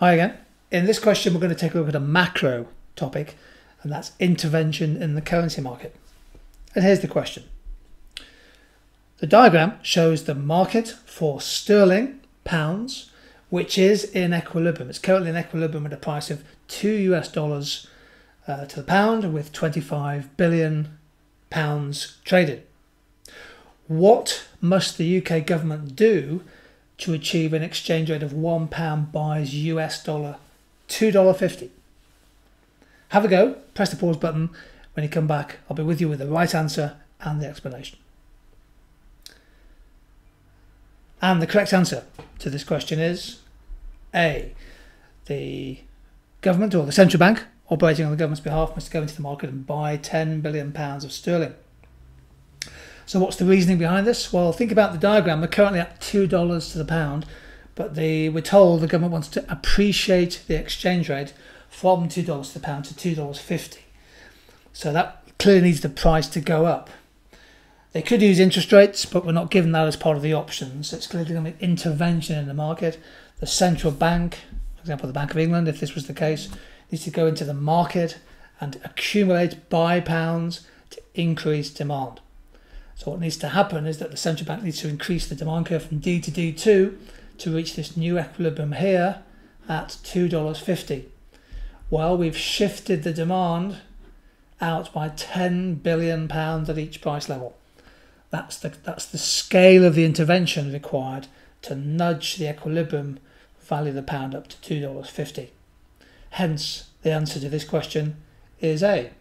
Hi again. In this question, we're going to take a look at a macro topic, and that's intervention in the currency market. And here's the question. The diagram shows the market for sterling pounds, which is in equilibrium. It's currently in equilibrium at a price of 2 US dollars uh, to the pound with 25 billion pounds traded. What must the UK government do to achieve an exchange rate of one pound buys US dollar $2.50. Have a go, press the pause button. When you come back, I'll be with you with the right answer and the explanation. And the correct answer to this question is A. The government or the central bank operating on the government's behalf must go into the market and buy 10 billion pounds of sterling. So what's the reasoning behind this? Well, think about the diagram. We're currently at $2 to the pound, but the, we're told the government wants to appreciate the exchange rate from $2 to the pound to $2.50. So that clearly needs the price to go up. They could use interest rates, but we're not given that as part of the options. It's clearly going to be intervention in the market. The central bank, for example, the Bank of England, if this was the case, needs to go into the market and accumulate buy pounds to increase demand. So what needs to happen is that the central bank needs to increase the demand curve from D to D2 to reach this new equilibrium here at $2.50. Well, we've shifted the demand out by 10 billion pounds at each price level. That's the, that's the scale of the intervention required to nudge the equilibrium value of the pound up to $2.50. Hence, the answer to this question is A.